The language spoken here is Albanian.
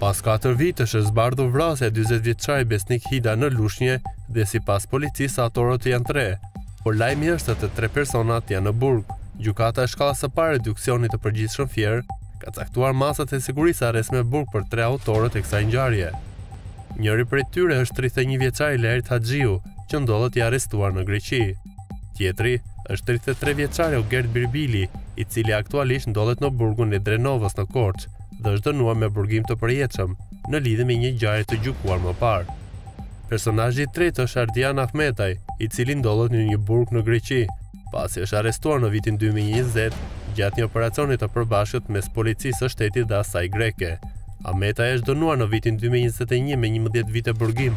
Pas katër vitesh është zbardhur vrasja e dyzet vjeçarit Besnik Hida në Lushnje dhe sipas policisë autorët janë tre, por lajmi është se të tre personat janë në burg. Gjykata e Shkallës së Parë e Juridiksionit të Përgjithshëm Fier ka caktuar masat e sigurisë arrest me burg për tre autorët e kësaj ngjarje. Njëri prej tyre është tridhjetë e një vjeçari Laert Haxhiu, që ndodhet i arrestuar në Greqi. Tjetri është tridhjetë e tre vjeçari Orgest Birbili, i cili aktualisht ndodhet në burgun e Drenovës në Korçë dhe është dënuar me burgim të përjetshëm në lidhje me një ngjarje të gjykuar më parë. Personazhi i tretë është Ardian Ahmetaj, i cili ndodhet në një burg në Greqi, pasi është arrestuar në vitin dy mijë e njëzet gjatë një operacioni të përbashkët mes policisë së shtetit dhe asaj greke. Ahmetaj është dënuar në vitin dy mijë e njëzet e një me njëmbëdhjetë vite burgim.